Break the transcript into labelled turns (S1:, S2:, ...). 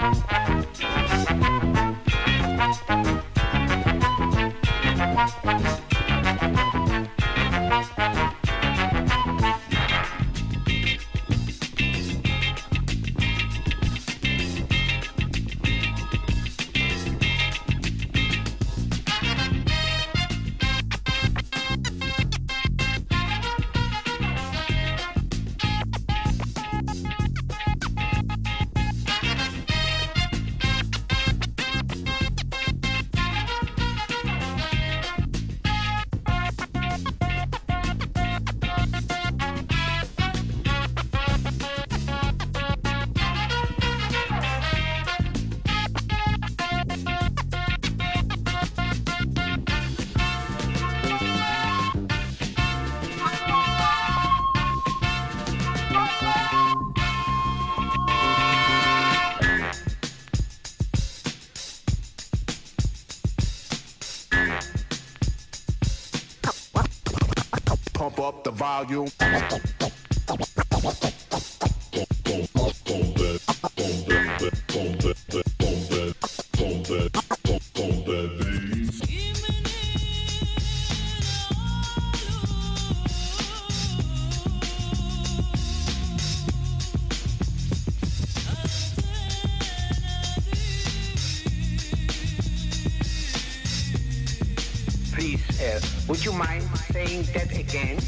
S1: Bye. Volume.
S2: Please, uh, would you mind saying that again?